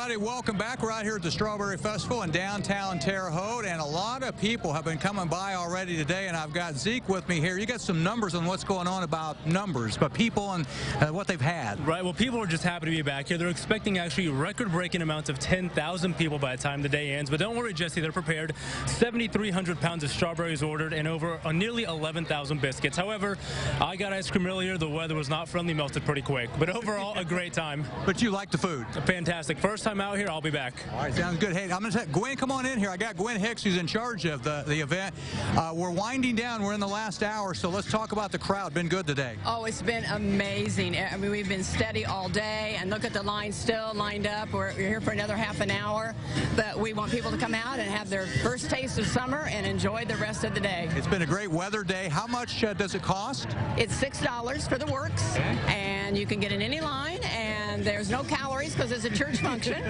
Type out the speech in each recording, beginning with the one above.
everybody. Welcome back. We're out here at the Strawberry Festival in downtown Terre Haute, and a lot of people have been coming by already today, and I've got Zeke with me here. You got some numbers on what's going on about numbers, but people and uh, what they've had. Right. Well, people are just happy to be back here. They're expecting actually record-breaking amounts of 10,000 people by the time the day ends. But don't worry, Jesse. They're prepared. 7,300 pounds of strawberries ordered and over uh, nearly 11,000 biscuits. However, I got ice cream earlier. The weather was not friendly, melted pretty quick. But overall, a great time. But you like the food. Fantastic. First time out here, I'll be back. All right, sounds good. Hey, I'm going to say, Gwen, come on in here. I got Gwen Hicks, who's in charge of the, the event. Uh, we're winding down. We're in the last hour, so let's talk about the crowd. Been good today. Oh, it's been amazing. I mean, we've been steady all day, and look at the line still lined up. We're, we're here for another half an hour, but we want people to come out and have their first taste of summer and enjoy the rest of the day. It's been a great weather day. How much uh, does it cost? It's $6 for the works, Okay. and you can get in any line, and there's no calories because it's a church function.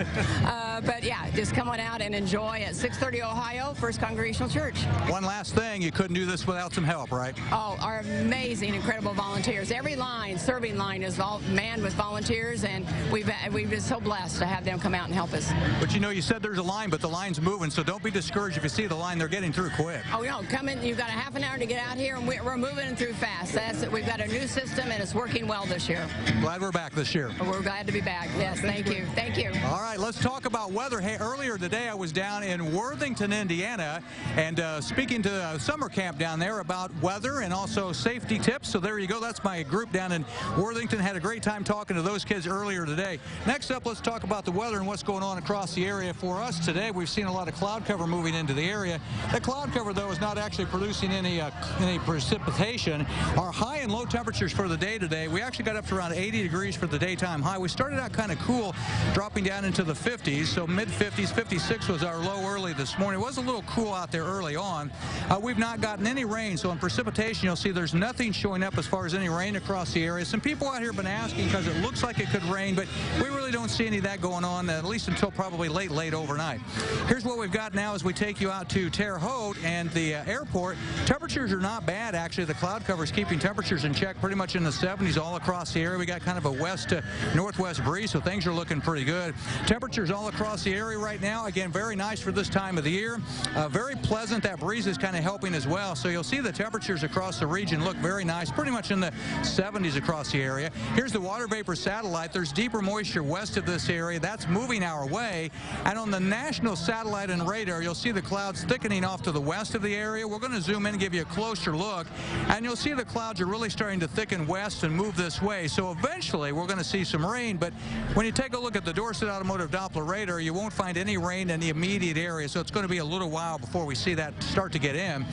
uh, but yeah, just come on out and enjoy at 630 Ohio, First Congregational Church. One last thing, you couldn't do this without some help, right? Oh, our amazing, incredible volunteers. Every line, serving line, is all manned with volunteers, and we've we've been so blessed to have them come out and help us. But you know, you said there's a line, but the line's moving, so don't be discouraged if you see the line. They're getting through quick. Oh no, come in. You've got a half an hour to get out here, and we're, we're moving through fast. That's it. We've got a new system, and it's working well this year. Glad we're back this year. We're glad to be back. Yes, thank you, thank you. All right, let's talk about weather. Hey, earlier today I was down in Worthington, Indiana, and uh, speaking to a summer camp down there about weather and also safety tips. So there you go. That's my group down in Worthington. Had a great time talking to those kids earlier today. Next up, let's talk about the weather and what's going on across the area for us today. We've seen a lot of cloud cover moving into the area. The cloud cover, though, is not actually producing any uh, any precipitation. Our high and low temperatures for the day today, we actually got up to around 80 degrees for the daytime high. We started out kind of cool, dropping down into the 50s, so mid 50s. 56 was our low early this morning. It was a little cool out there early on. Uh, we've not gotten any rain, so in precipitation, you'll see there's nothing showing up as far as any rain across the area. Some people out here have been asking because it looks like it could rain, but we really don't see any of that going on, at least until probably late, late overnight. Here's what we've got now as we take you out to Terre Haute and the uh, airport. Temperatures are not bad, actually. The cloud cover is keeping temperatures in check pretty much in the 70s all across the area. We got kind of a west to northwest breeze, so things are looking pretty good. Temperatures all across the area right now. Again, very nice for this time of the year. Uh, very pleasant. That breeze is kind of helping as well. So you'll see the temperatures across the region look very nice, pretty much in the 70s across the area. Here's the water vapor satellite. There's deeper moisture west of this area. That's moving our way. And on the national satellite and radar, you'll see the clouds thickening off to the west of the area. We're going to zoom in and give you a closer look. And you'll see the clouds are really starting to thicken west and move this way. So eventually, we're going to see some rain. But when you take a look at the Dorsett Automotive Doppler radar, you won't find any rain in the immediate area. So it's going to be a little while before we see that start to get in.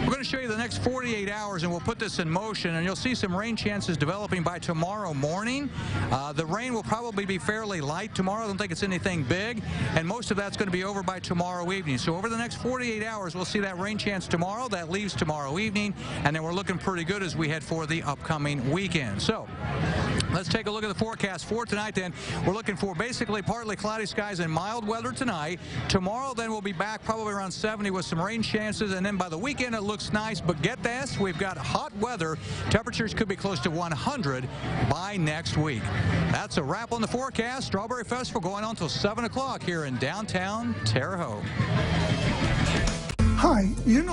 We're going to show you the next 48 hours, and we'll put this in motion. And you'll see some rain chances developing by tomorrow morning. Uh, the rain will probably be fairly light tomorrow. I don't think it's anything big. And most of that's going to be over by tomorrow evening. So over the next 48 hours, we'll see that rain chance tomorrow. That leaves tomorrow evening. And then we're looking pretty good as we head for the upcoming weekend. So Let's take a look at the forecast for tonight then. We're looking for basically partly cloudy skies and mild weather tonight. Tomorrow then we'll be back probably around 70 with some rain chances and then by the weekend it looks nice but get this, we've got hot weather. Temperatures could be close to 100 by next week. That's a wrap on the forecast. Strawberry Festival going on until 7 o'clock here in downtown Terre Haute. Hi, you know